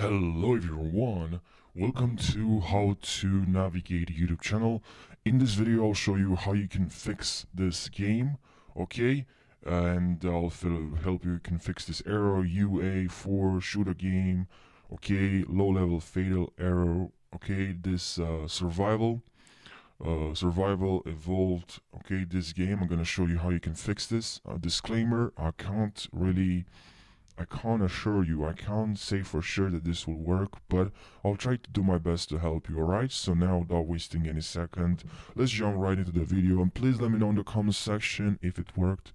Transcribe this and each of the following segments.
Hello everyone, welcome to how to navigate YouTube channel. In this video I'll show you how you can fix this game, okay? And I'll help you can fix this error UA4 shooter game, okay? Low level fatal error, okay? This uh, survival, uh, survival evolved, okay? This game, I'm gonna show you how you can fix this. Uh, disclaimer, I can't really I can't assure you, I can't say for sure that this will work, but I'll try to do my best to help you, alright? So now, without wasting any second, let's jump right into the video, and please let me know in the comment section if it worked.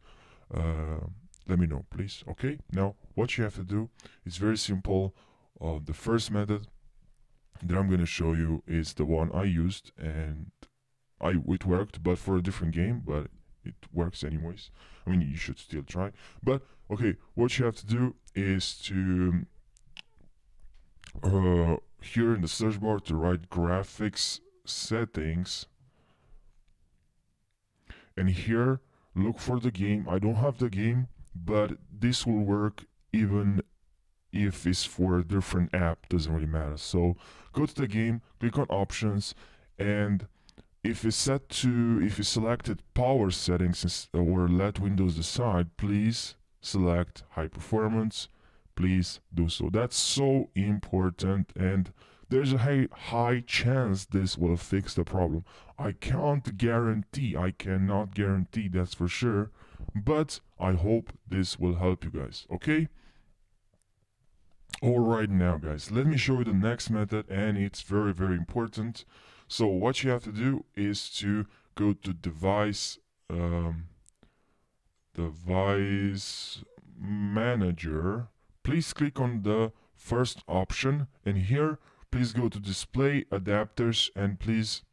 Uh, let me know, please, okay? Now, what you have to do is very simple. Uh, the first method that I'm going to show you is the one I used, and I it worked, but for a different game, but it works anyways. I mean, you should still try. But okay, what you have to do is to uh, here in the search bar to write graphics settings, and here look for the game. I don't have the game, but this will work even if it's for a different app. Doesn't really matter. So go to the game, click on options, and if it's set to, if you selected power settings or let Windows decide, please select high performance. Please do so. That's so important and there's a high, high chance this will fix the problem. I can't guarantee, I cannot guarantee that's for sure, but I hope this will help you guys, okay? Alright now guys, let me show you the next method and it's very very important. So what you have to do is to go to device um, device manager. Please click on the first option and here please go to display adapters and please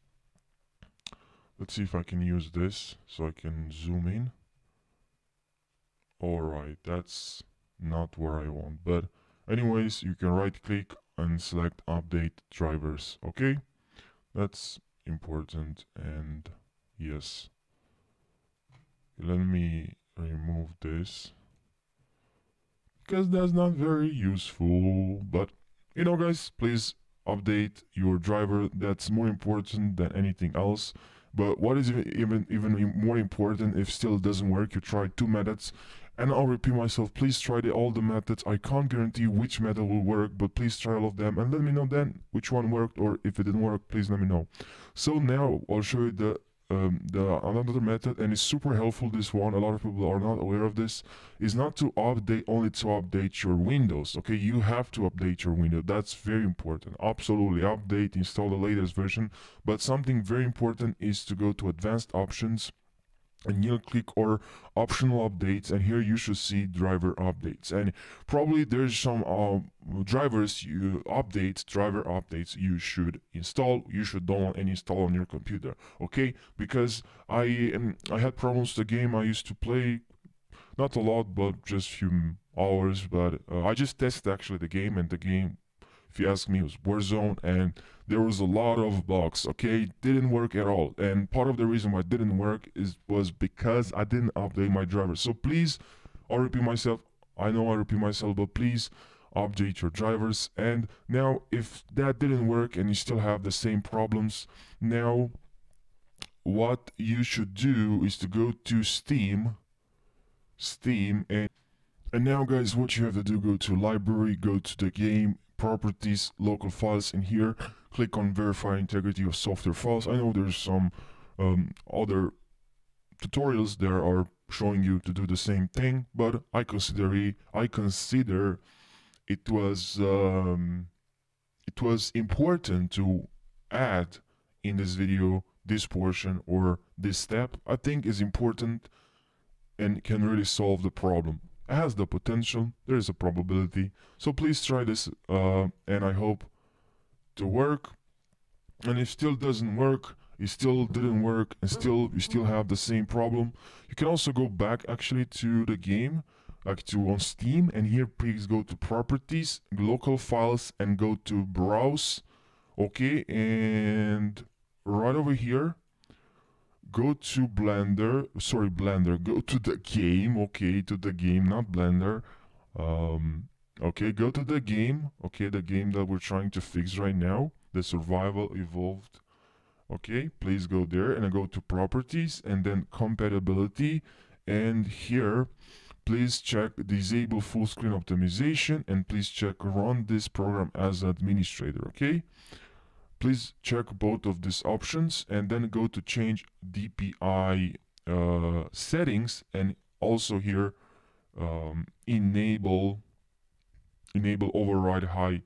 let's see if I can use this so I can zoom in. Alright, that's not where I want but anyways you can right click and select update drivers okay that's important and yes. Let me remove this. Because that's not very useful but you know guys please update your driver. That's more important than anything else. But what is even even more important if still doesn't work you try two methods and I'll repeat myself, please try the, all the methods. I can't guarantee which method will work, but please try all of them and let me know then which one worked or if it didn't work, please let me know. So now I'll show you the um, the another method and it's super helpful this one. A lot of people are not aware of this. Is not to update only to update your windows okay? You have to update your window that's very important. Absolutely. Update install the latest version. But something very important is to go to advanced options and you'll click or optional updates and here you should see driver updates. And probably there's some uh, drivers you update driver updates you should install you should download and install on your computer okay? Because i um, i had problems the game i used to play not a lot but just few hours but uh, i just tested actually the game and the game if you ask me, it was Warzone, and there was a lot of bugs. Okay, didn't work at all, and part of the reason why it didn't work is was because I didn't update my driver. So please, I'll repeat myself. I know I repeat myself, but please update your drivers. And now, if that didn't work and you still have the same problems, now what you should do is to go to Steam, Steam, and and now guys, what you have to do, go to library, go to the game, properties, local files in here, click on verify integrity of software files. I know there's some um, other tutorials there are showing you to do the same thing, but I consider I consider it was um, it was important to add in this video this portion or this step. I think is important and can really solve the problem has the potential, there is a probability. So please try this uh, and I hope to work. And if still doesn't work, it still didn't work and still you still have the same problem, you can also go back actually to the game like to on Steam and here please go to properties, local files and go to browse. Okay, and right over here go to Blender, sorry Blender, go to the game, okay, to the game, not Blender. Um, okay go to the game okay the game that we're trying to fix right now the survival evolved okay please go there and go to properties and then compatibility and here please check disable full screen optimization and please check run this program as administrator okay please check both of these options and then go to change DPI uh, settings and also here um, enable enable override high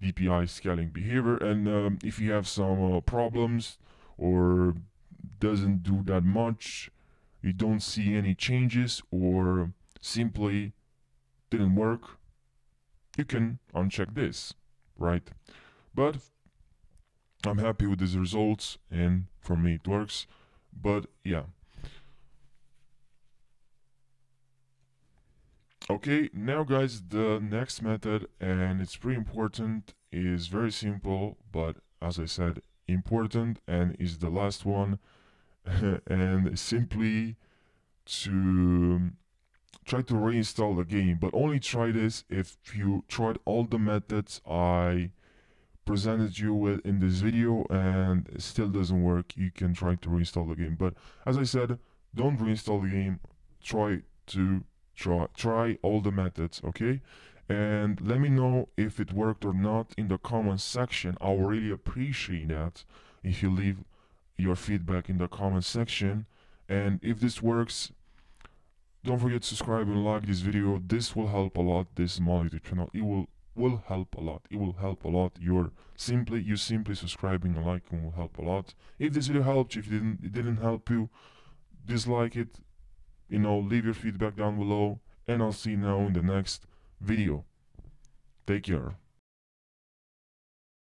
DPI scaling behavior. And um, if you have some uh, problems or doesn't do that much you don't see any changes or simply didn't work you can uncheck this right? But I'm happy with these results and for me it works. But yeah. Okay now guys the next method and it's pretty important is very simple but as I said important and is the last one and simply to try to reinstall the game. But only try this if you tried all the methods I presented you with in this video and still doesn't work you can try to reinstall the game. But as I said don't reinstall the game. Try to try try all the methods okay? And let me know if it worked or not in the comments section. I will really appreciate that if you leave your feedback in the comment section. And if this works don't forget to subscribe and like this video. This will help a lot this small youtube channel. It will will help a lot. It will help a lot. Your simply you simply subscribing and liking will help a lot. If this video helped if it didn't it didn't help you dislike it you know leave your feedback down below and i'll see you now in the next video. Take care